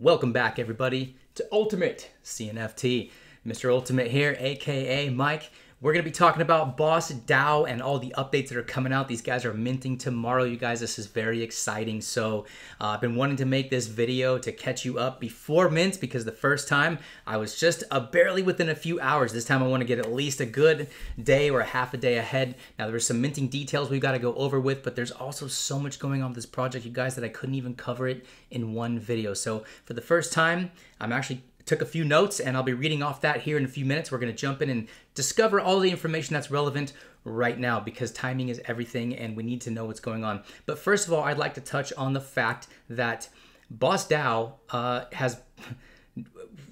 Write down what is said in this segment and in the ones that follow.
Welcome back, everybody, to Ultimate CNFT. Mr. Ultimate here, aka Mike. We're going to be talking about Boss DAO and all the updates that are coming out. These guys are minting tomorrow, you guys. This is very exciting. So, uh, I've been wanting to make this video to catch you up before mint because the first time I was just uh, barely within a few hours. This time I want to get at least a good day or a half a day ahead. Now, there's some minting details we've got to go over with, but there's also so much going on with this project, you guys, that I couldn't even cover it in one video. So, for the first time, I'm actually took a few notes and I'll be reading off that here in a few minutes. We're going to jump in and discover all the information that's relevant right now because timing is everything and we need to know what's going on. But first of all, I'd like to touch on the fact that Boss DAO uh, has.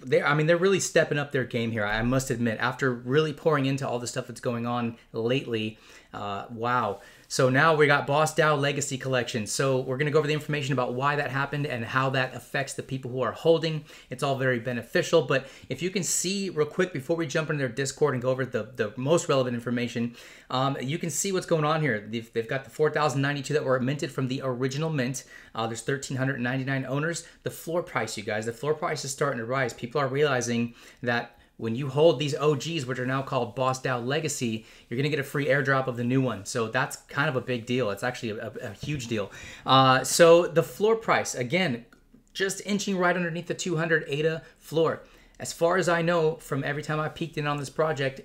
They, I mean, they're really stepping up their game here. I must admit, after really pouring into all the stuff that's going on lately, uh, wow. So now we got Boss DAO Legacy Collection. So we're going to go over the information about why that happened and how that affects the people who are holding. It's all very beneficial. But if you can see real quick before we jump into their Discord and go over the, the most relevant information, um, you can see what's going on here. They've, they've got the 4,092 that were minted from the original mint. Uh, there's 1,399 owners. The floor price, you guys, the floor price is starting to rise. People are realizing that when you hold these OGs, which are now called Boss DAO Legacy, you're to get a free airdrop of the new one. So that's kind of a big deal. It's actually a, a huge deal. Uh, so the floor price, again, just inching right underneath the 200 ADA floor. As far as I know, from every time I peeked in on this project,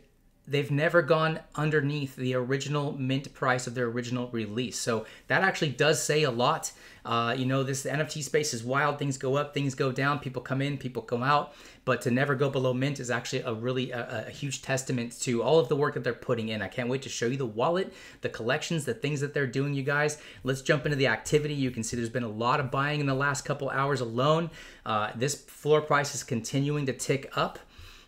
they've never gone underneath the original mint price of their original release. So that actually does say a lot. Uh, you know, this NFT space is wild. Things go up, things go down. People come in, people come out. But to never go below mint is actually a really a, a huge testament to all of the work that they're putting in. I can't wait to show you the wallet, the collections, the things that they're doing, you guys. Let's jump into the activity. You can see there's been a lot of buying in the last couple hours alone. Uh, this floor price is continuing to tick up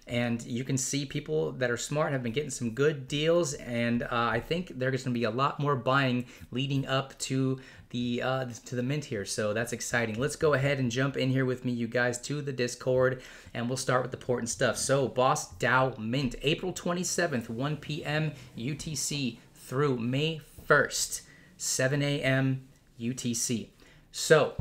and you can see people that are smart have been getting some good deals and uh, i think there's going to be a lot more buying leading up to the uh, to the mint here so that's exciting. Let's go ahead and jump in here with me you guys to the discord and we'll start with the important stuff. So boss dao mint april 27th 1 p.m utc through may 1st 7 a.m utc so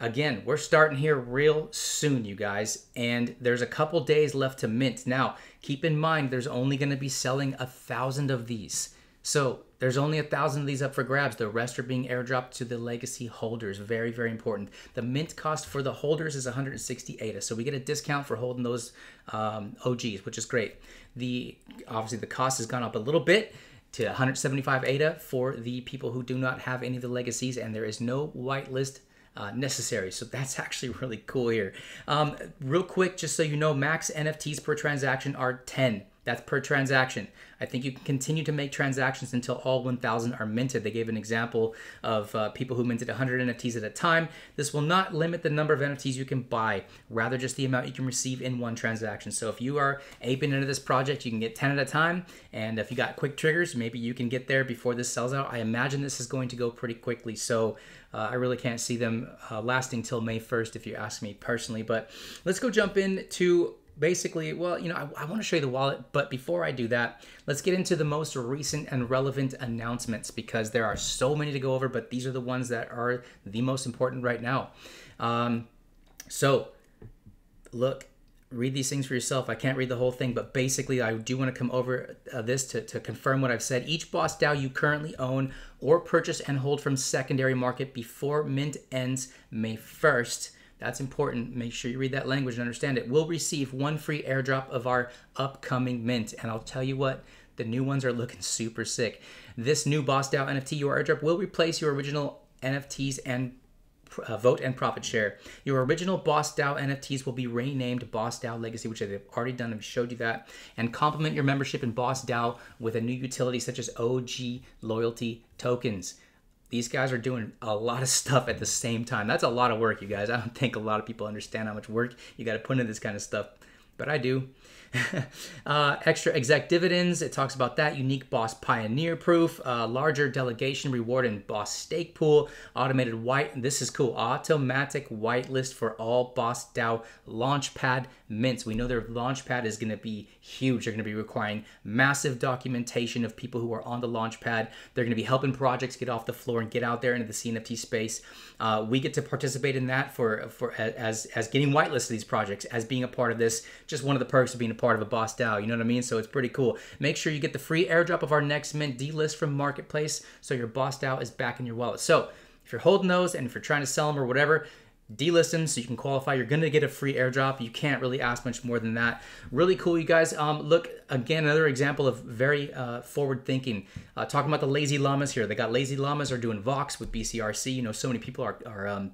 again, we're starting here real soon, you guys, and there's a couple days left to mint. Now, keep in mind, there's only going to be selling a thousand of these. So there's only a thousand of these up for grabs. The rest are being airdropped to the legacy holders. Very, very important. The mint cost for the holders is 160 ADA, so we get a discount for holding those um, OGs, which is great. The obviously the cost has gone up a little bit to 175 ADA for the people who do not have any of the legacies, and there is no whitelist uh, necessary. So that's actually really cool here. Um, real quick, just so you know, max NFTs per transaction are 10. That's per transaction. I think you can continue to make transactions until all 1,000 are minted. They gave an example of uh, people who minted 100 NFTs at a time. This will not limit the number of NFTs you can buy, rather just the amount you can receive in one transaction. So if you are aping into this project, you can get 10 at a time. And if you got quick triggers, maybe you can get there before this sells out. I imagine this is going to go pretty quickly. So uh, I really can't see them uh, lasting till May 1st, if you ask me personally. But let's go jump into basically, well, you know, I, I want to show you the wallet, but before I do that, let's get into the most recent and relevant announcements because there are so many to go over, but these are the ones that are the most important right now. Um, so, look, read these things for yourself. I can't read the whole thing, but basically, I do want to come over uh, this to, to confirm what I've said. Each Boss DAO you currently own or purchase and hold from secondary market before mint ends May 1st that's important. Make sure you read that language and understand it. We'll receive one free airdrop of our upcoming mint. And I'll tell you what, the new ones are looking super sick. This new Boss DAO NFT, your airdrop, will replace your original NFTs and uh, vote and profit share. Your original Boss DAO NFTs will be renamed Boss DAO Legacy, which they've already done. I've showed you that. And complement your membership in Boss DAO with a new utility such as OG loyalty tokens these guys are doing a lot of stuff at the same time. That's a lot of work, you guys. I don't think a lot of people understand how much work you got to put into this kind of stuff. But I do. uh, extra exec dividends, it talks about that. Unique boss pioneer proof, uh, larger delegation reward and boss stake pool, automated white. This is cool. Automatic whitelist for all boss DAO launchpad mints. We know their launchpad is going to be huge. They're going to be requiring massive documentation of people who are on the launchpad. They're going to be helping projects get off the floor and get out there into the CNFT space. Uh, we get to participate in that for for as as getting whitelisted these projects as being a part of this. Just one of the perks of being a part of a Boss DAO. You know what I mean? So it's pretty cool. Make sure you get the free airdrop of our next mint delist from Marketplace so your Boss DAO is back in your wallet. So if you're holding those and if you're trying to sell them or whatever, delist them so you can qualify. You're going to get a free airdrop. You can't really ask much more than that. Really cool, you guys. Um, look, again, another example of very uh, forward thinking. Uh, talking about the lazy llamas here. They got lazy llamas are doing Vox with BCRC. You know, so many people are, are um,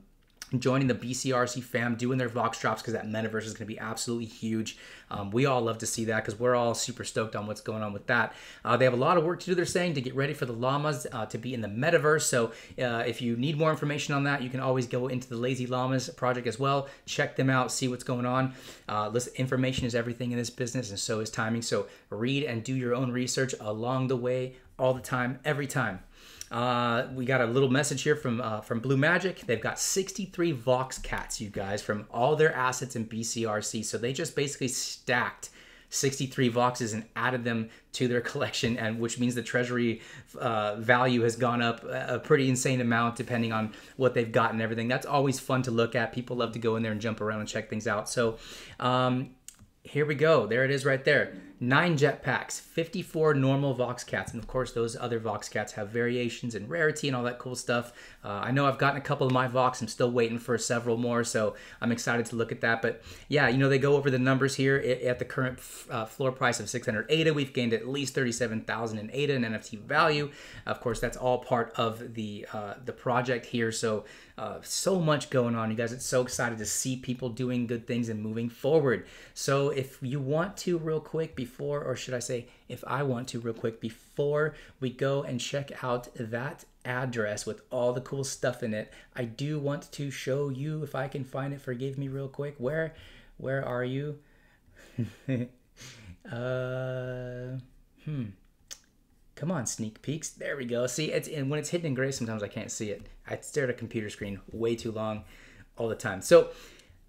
joining the BCRC fam, doing their Vox drops because that metaverse is going to be absolutely huge. Um, we all love to see that because we're all super stoked on what's going on with that. Uh, they have a lot of work to do, they're saying, to get ready for the llamas uh, to be in the metaverse. So uh, if you need more information on that, you can always go into the Lazy Llamas project as well. Check them out, see what's going on. Uh, listen, information is everything in this business, and so is timing. So read and do your own research along the way, all the time, every time. Uh, we got a little message here from uh, from Blue Magic. They've got 63 Vox cats, you guys, from all their assets in BCRC. So they just basically stacked 63 Voxes and added them to their collection, and which means the treasury uh, value has gone up a pretty insane amount depending on what they've got and everything. That's always fun to look at. People love to go in there and jump around and check things out. So um, here we go. There it is right there nine jetpacks, 54 normal Vox cats, and of course those other Vox cats have variations and rarity and all that cool stuff. Uh, I know I've gotten a couple of my Vox. I'm still waiting for several more, so I'm excited to look at that. But yeah, you know they go over the numbers here at the current uh, floor price of 600 ADA. We've gained at least 37,000 in ADA and NFT value. Of course, that's all part of the uh, the project here. So uh, so much going on, you guys. It's so excited to see people doing good things and moving forward. So if you want to, real quick, before before, or should I say, if I want to, real quick, before we go and check out that address with all the cool stuff in it, I do want to show you if I can find it. Forgive me, real quick. Where, where are you? uh, hmm. Come on, sneak peeks. There we go. See, it's and when it's hidden in gray, sometimes I can't see it. I stare at a computer screen way too long all the time. So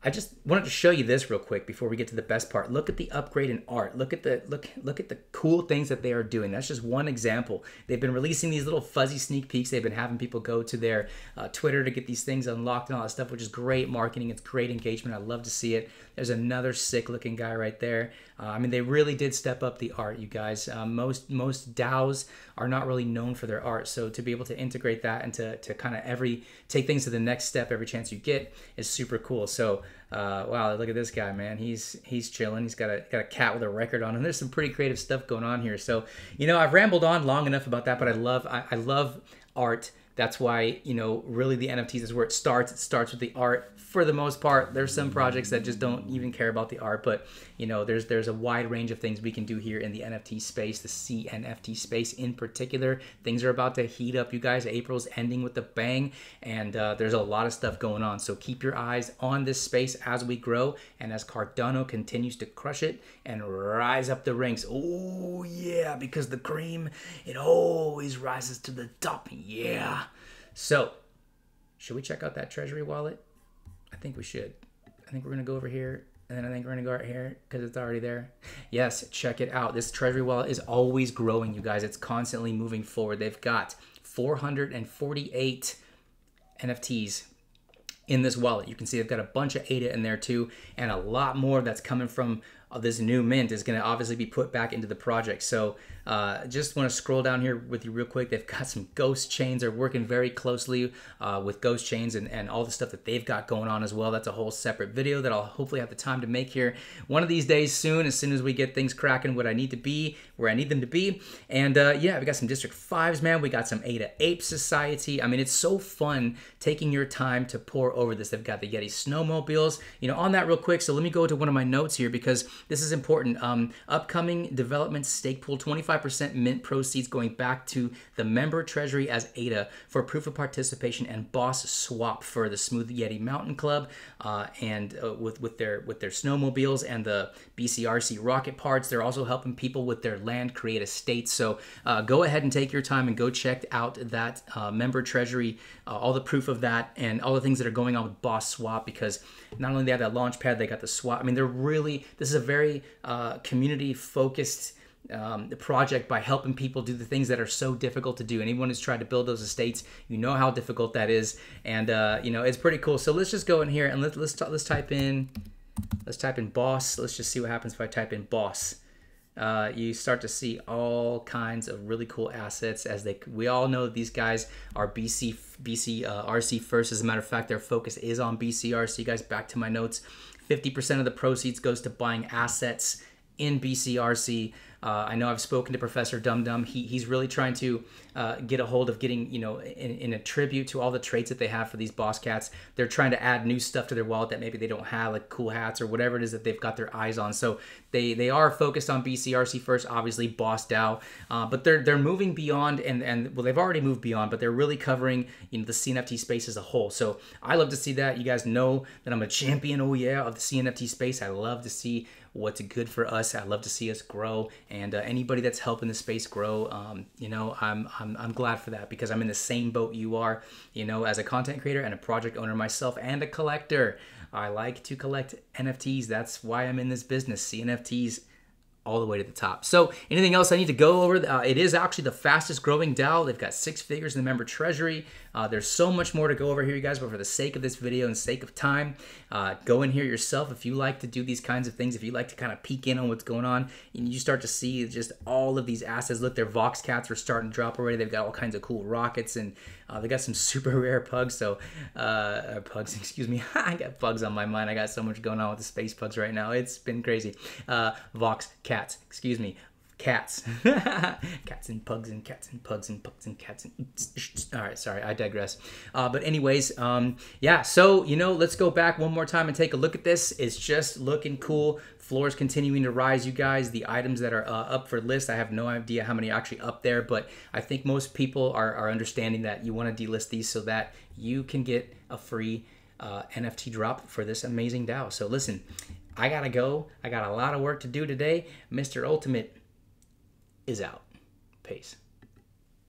I just wanted to show you this real quick before we get to the best part. Look at the upgrade in art. Look at the look look at the cool things that they are doing. That's just one example. They've been releasing these little fuzzy sneak peeks. They've been having people go to their uh, Twitter to get these things unlocked and all that stuff, which is great marketing. It's great engagement. I love to see it. There's another sick looking guy right there. Uh, I mean, they really did step up the art, you guys. Uh, most most DAOs are not really known for their art, so to be able to integrate that and to, to kind of every take things to the next step every chance you get is super cool. So uh, wow, look at this guy, man. He's he's chilling. He's got a got a cat with a record on him. There's some pretty creative stuff going on here. So you know, I've rambled on long enough about that, but I love I, I love art that's why, you know, really the NFTs is where it starts. It starts with the art for the most part. There's some projects that just don't even care about the art, but you know, there's there's a wide range of things we can do here in the NFT space, the CNFT space in particular. Things are about to heat up, you guys. April's ending with a bang, and uh, there's a lot of stuff going on. So keep your eyes on this space as we grow and as Cardano continues to crush it and rise up the ranks. Oh yeah, because the cream it always rises to the top. Yeah. So, should we check out that treasury wallet? I think we should. I think we're to go over here and then I think we're to go right here because it's already there. Yes, check it out. This treasury wallet is always growing, you guys. It's constantly moving forward. They've got 448 NFTs in this wallet. You can see they've got a bunch of ADA in there too, and a lot more that's coming from this new mint is going to obviously be put back into the project. So uh, just want to scroll down here with you real quick. They've got some ghost chains. They're working very closely uh, with ghost chains and, and all the stuff that they've got going on as well. That's a whole separate video that I'll hopefully have the time to make here one of these days soon, as soon as we get things cracking what I need to be, where I need them to be. And uh, yeah, we got some District 5s, man. We got some ADA Ape Society. I mean, it's so fun taking your time to pour over this. They've got the Yeti snowmobiles. You know, on that real quick, so let me go to one of my notes here because this is important. Um, upcoming development stake pool 25% mint proceeds going back to the member treasury as ADA for proof of participation and boss swap for the Smooth Yeti Mountain Club uh, and uh, with with their with their snowmobiles and the BCRC rocket parts. They're also helping people with their land create estates. So uh, go ahead and take your time and go check out that uh, member treasury, uh, all the proof of that, and all the things that are going on with Boss Swap because not only they have that launch pad, they got the swap. I mean, they're really this is a very uh, community focused. Um, project by helping people do the things that are so difficult to do. Anyone who's tried to build those estates, you know how difficult that is, and uh, you know it's pretty cool. So let's just go in here and let, let's let's type in let's type in boss. Let's just see what happens if I type in boss. Uh, you start to see all kinds of really cool assets as they we all know these guys are bc bc uh, rc first. As a matter of fact their focus is on bcrc guys back to my notes 50% of the proceeds goes to buying assets in bcrc uh, I know I've spoken to Professor Dum Dum. He, he's really trying to uh, get a hold of getting, you know, in, in, a tribute to all the traits that they have for these boss cats. They're trying to add new stuff to their wallet that maybe they don't have, like cool hats or whatever it is that they've got their eyes on. So they they are focused on BCRC first, obviously Boss DAO, uh, but they're they're moving beyond and and well they've already moved beyond, but they're really covering you know the CNFT space as a whole. So I love to see that. You guys know that I'm a champion. Oh yeah, of the CNFT space. I love to see what's good for us. I love to see us grow, and uh, anybody that's helping the space grow, um, you know, I'm, I'm I'm glad for that because I'm in the same boat you are. You know, as a content creator and a project owner myself, and a collector, I like to collect NFTs. That's why I'm in this business. CNFTs all the way to the top. So, anything else I need to go over? Uh, it is actually the fastest growing DAO. They've got six figures in the member treasury. Uh, there's so much more to go over here, you guys, but for the sake of this video and sake of time, uh, go in here yourself if you like to do these kinds of things, if you like to kind of peek in on what's going on, and you start to see just all of these assets. Look, their Vox cats are starting to drop already. They've got all kinds of cool rockets, and uh, they got some super rare pugs. So, uh, pugs, excuse me. I got bugs on my mind. I got so much going on with the space pugs right now. It's been crazy. Uh, Vox cats, excuse me. Cats. Cats and pugs and cats and pugs and pugs and cats and all right sorry i digress. Uh, but anyways um, yeah so you know let's go back one more time and take a look at this. It's just looking cool. Floors continuing to rise you guys. The items that are uh, up for list i have no idea how many are actually up there but i think most people are, are understanding that you want to delist these so that you can get a free uh, nft drop for this amazing dao. So listen I gotta go. I got a lot of work to do today. Mr. Ultimate is out. Peace.